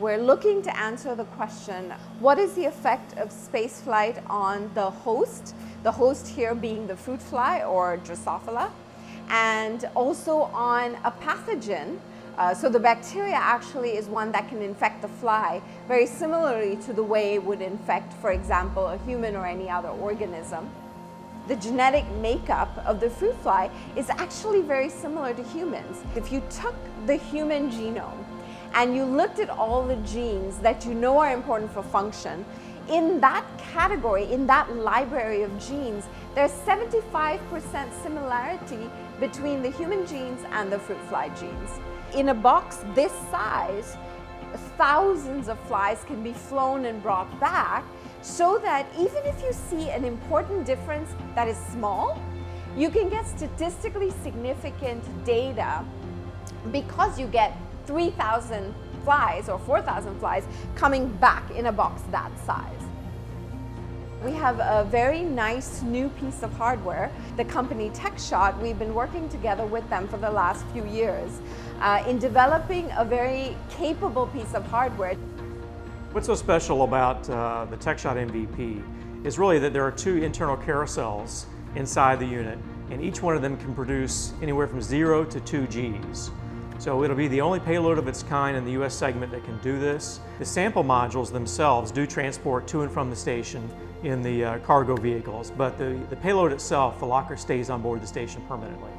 we're looking to answer the question, what is the effect of spaceflight on the host? The host here being the fruit fly or Drosophila, and also on a pathogen. Uh, so the bacteria actually is one that can infect the fly very similarly to the way it would infect, for example, a human or any other organism. The genetic makeup of the fruit fly is actually very similar to humans. If you took the human genome and you looked at all the genes that you know are important for function, in that category, in that library of genes, there's 75% similarity between the human genes and the fruit fly genes. In a box this size, thousands of flies can be flown and brought back so that even if you see an important difference that is small, you can get statistically significant data because you get 3,000 flies or 4,000 flies coming back in a box that size. We have a very nice new piece of hardware. The company Techshot, we've been working together with them for the last few years uh, in developing a very capable piece of hardware. What's so special about uh, the Techshot MVP is really that there are two internal carousels inside the unit and each one of them can produce anywhere from zero to two Gs. So it'll be the only payload of its kind in the US segment that can do this. The sample modules themselves do transport to and from the station in the uh, cargo vehicles, but the, the payload itself, the locker stays on board the station permanently.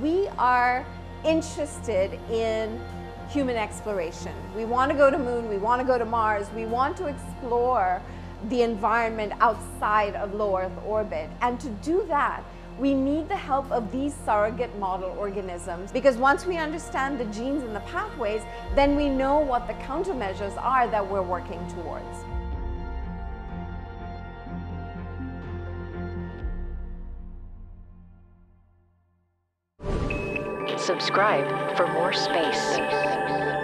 We are interested in human exploration. We want to go to moon, we want to go to Mars, we want to explore the environment outside of low Earth orbit. And to do that, we need the help of these surrogate model organisms because once we understand the genes and the pathways, then we know what the countermeasures are that we're working towards. Subscribe for more space.